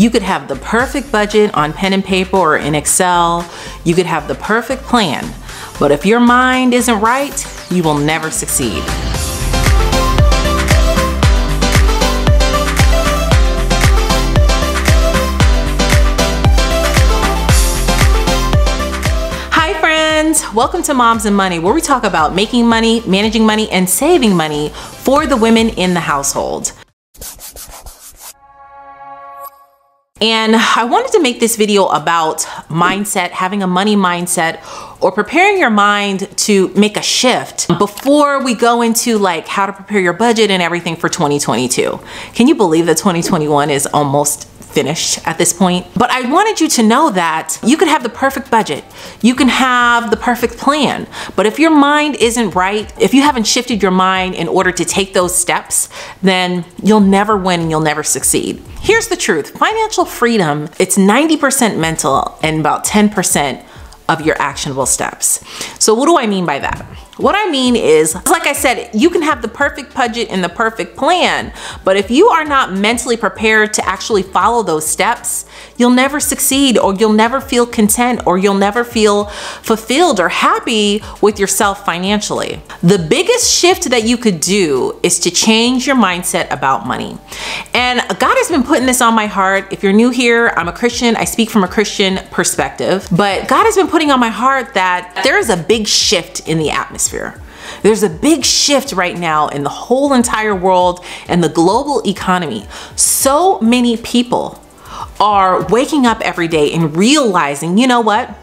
You could have the perfect budget on pen and paper or in Excel. You could have the perfect plan. But if your mind isn't right, you will never succeed. Hi friends, welcome to Moms and Money, where we talk about making money, managing money, and saving money for the women in the household. And I wanted to make this video about mindset, having a money mindset, or preparing your mind to make a shift before we go into like how to prepare your budget and everything for 2022. Can you believe that 2021 is almost finished at this point. But I wanted you to know that you could have the perfect budget. You can have the perfect plan. But if your mind isn't right, if you haven't shifted your mind in order to take those steps, then you'll never win and you'll never succeed. Here's the truth. Financial freedom, it's 90% mental and about 10% of your actionable steps. So what do I mean by that? What I mean is, like I said, you can have the perfect budget and the perfect plan, but if you are not mentally prepared to actually follow those steps, you'll never succeed or you'll never feel content or you'll never feel fulfilled or happy with yourself financially. The biggest shift that you could do is to change your mindset about money. And God has been putting this on my heart. If you're new here, I'm a Christian. I speak from a Christian perspective, but God has been putting on my heart that there is a big shift in the atmosphere atmosphere. There's a big shift right now in the whole entire world and the global economy. So many people are waking up every day and realizing, you know what?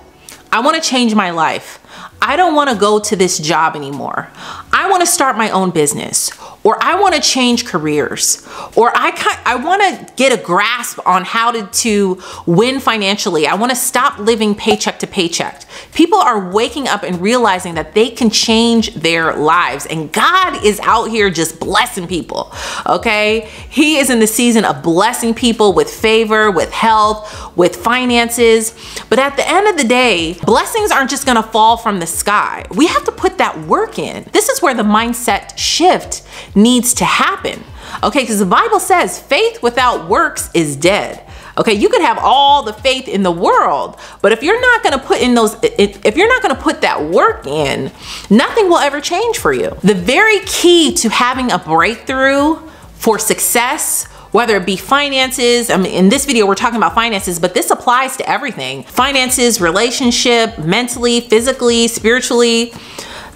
I want to change my life. I don't want to go to this job anymore. I want to start my own business or I want to change careers, or I I want to get a grasp on how to, to win financially. I want to stop living paycheck to paycheck. People are waking up and realizing that they can change their lives, and God is out here just blessing people. Okay, He is in the season of blessing people with favor, with health, with finances. But at the end of the day, blessings aren't just going to fall from the sky. We have to put that work in. This is where the mindset shift needs to happen. Okay, because the Bible says faith without works is dead. Okay, you could have all the faith in the world, but if you're not gonna put in those, if you're not gonna put that work in, nothing will ever change for you. The very key to having a breakthrough for success, whether it be finances, I mean, in this video, we're talking about finances, but this applies to everything finances, relationship, mentally, physically, spiritually.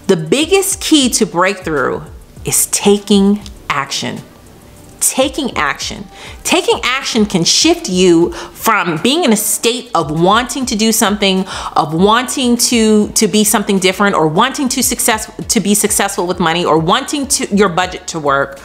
The biggest key to breakthrough is taking action. Taking action. Taking action can shift you from being in a state of wanting to do something, of wanting to, to be something different, or wanting to success to be successful with money, or wanting to your budget to work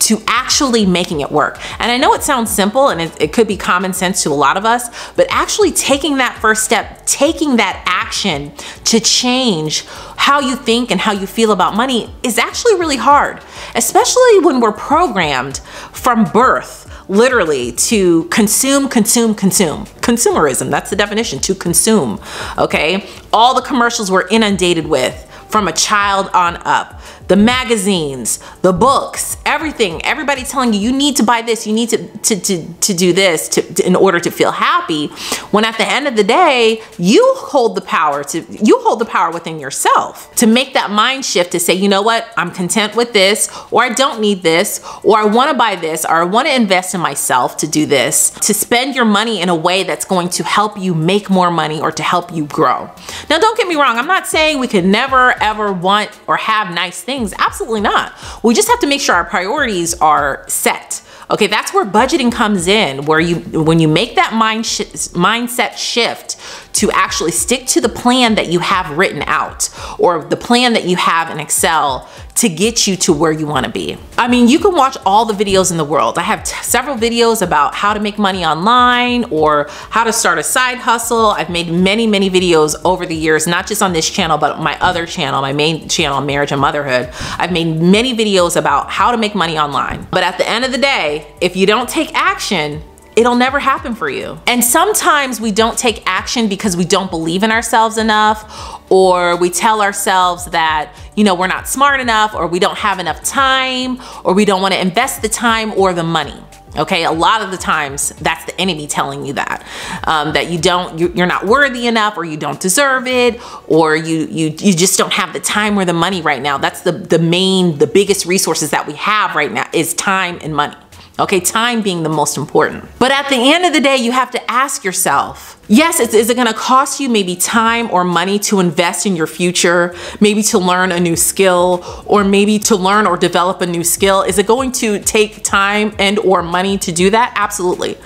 to actually making it work. And I know it sounds simple and it, it, could be common sense to a lot of us, but actually taking that first step, taking that action to change how you think and how you feel about money is actually really hard, especially when we're programmed from birth literally to consume, consume, consume. Consumerism, that's the definition, to consume, okay? All the commercials we're inundated with from a child on up the magazines, the books, everything, everybody telling you, you need to buy this, you need to, to, to, to do this to, to, in order to feel happy. When at the end of the day, you hold the power to, you hold the power within yourself to make that mind shift to say, you know what, I'm content with this, or I don't need this, or I wanna buy this, or I wanna invest in myself to do this, to spend your money in a way that's going to help you make more money or to help you grow. Now, don't get me wrong, I'm not saying we could never ever want or have nice things? Absolutely not. We just have to make sure our priorities are set. Okay, that's where budgeting comes in, where you when you make that mind sh mindset shift to actually stick to the plan that you have written out or the plan that you have in Excel to get you to where you want to be. I mean, you can watch all the videos in the world. I have several videos about how to make money online or how to start a side hustle. I've made many, many videos over the years, not just on this channel, but my other channel, my main channel, Marriage and Motherhood. I've made many videos about how to make money online. But at the end of the day, if you don't take action, it'll never happen for you. And sometimes we don't take action because we don't believe in ourselves enough or we tell ourselves that, you know, we're not smart enough or we don't have enough time or we don't want to invest the time or the money. Okay, a lot of the times that's the enemy telling you that um, that you don't, you're not worthy enough, or you don't deserve it, or you you you just don't have the time or the money right now. That's the the main, the biggest resources that we have right now is time and money. Okay, time being the most important. But at the end of the day, you have to ask yourself, yes, is, is it gonna cost you maybe time or money to invest in your future, maybe to learn a new skill, or maybe to learn or develop a new skill? Is it going to take time and or money to do that? Absolutely.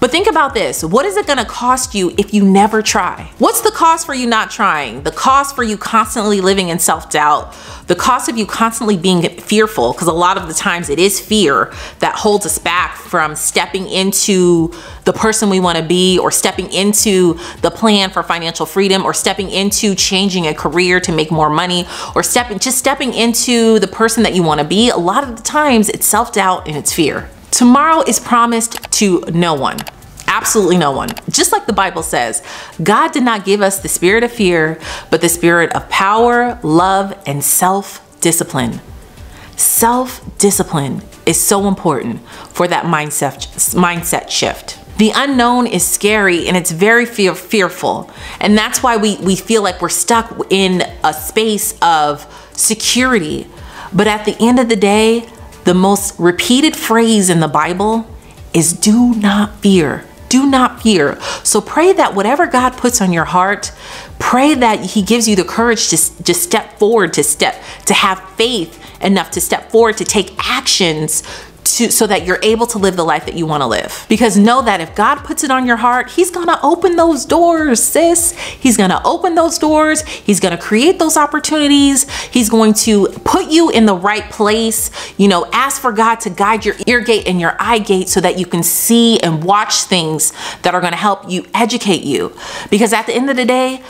But think about this. What is it gonna cost you if you never try? What's the cost for you not trying? The cost for you constantly living in self-doubt, the cost of you constantly being fearful, because a lot of the times it is fear that holds us back from stepping into the person we wanna be or stepping into the plan for financial freedom or stepping into changing a career to make more money or stepping, just stepping into the person that you wanna be. A lot of the times it's self-doubt and it's fear. Tomorrow is promised to no one. Absolutely no one. Just like the Bible says, God did not give us the spirit of fear, but the spirit of power, love, and self-discipline. Self-discipline is so important for that mindset, mindset shift. The unknown is scary and it's very fear, fearful. And that's why we, we feel like we're stuck in a space of security. But at the end of the day, the most repeated phrase in the Bible is do not fear. Do not fear. So pray that whatever God puts on your heart, pray that he gives you the courage to just step forward, to step, to have faith enough to step forward, to take actions to, so that you're able to live the life that you want to live. Because know that if God puts it on your heart, He's to open those doors, sis. He's to open those doors. He's to create those opportunities. He's going to put you in the right place. You know, ask for God to guide your ear gate and your eye gate so that you can see and watch things that are going to help you educate you. Because at the end of the day,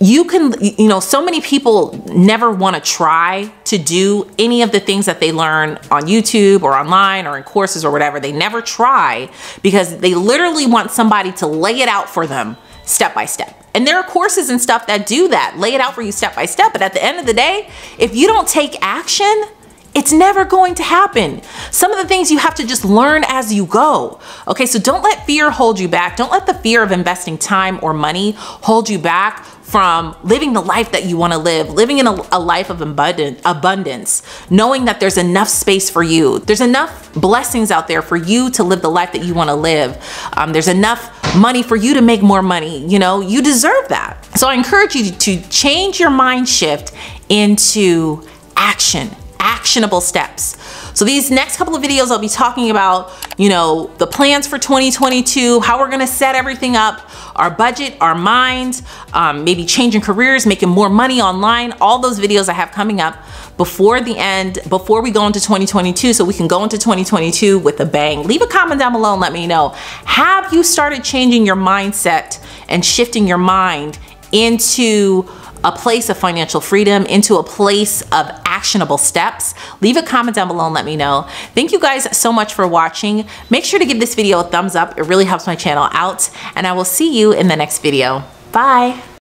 you can, you know, so many people never want to try to do any of the things that they learn on YouTube or online or in courses or whatever. They never try because they literally want somebody to lay it out for them step by step. And there are courses and stuff that do that, lay it out for you step by step. But at the end of the day, if you don't take action, it's never going to happen. Some of the things you have to just learn as you go. Okay, so don't let fear hold you back. Don't let the fear of investing time or money hold you back from living the life that you want to live, living in a, a life of abundant, abundance, knowing that there's enough space for you. There's enough blessings out there for you to live the life that you want to live. Um, there's enough money for you to make more money. You know, you deserve that. So I encourage you to change your mind shift into action actionable steps. So these next couple of videos, I'll be talking about, you know, the plans for 2022, how we're gonna set everything up, our budget, our mind, um, maybe changing careers, making more money online, all those videos I have coming up before the end, before we go into 2022, so we can go into 2022 with a bang. Leave a comment down below and let me know. Have you started changing your mindset and shifting your mind into a place of financial freedom into a place of actionable steps? Leave a comment down below and let me know. Thank you guys so much for watching. Make sure to give this video a thumbs up. It really helps my channel out and I will see you in the next video. Bye.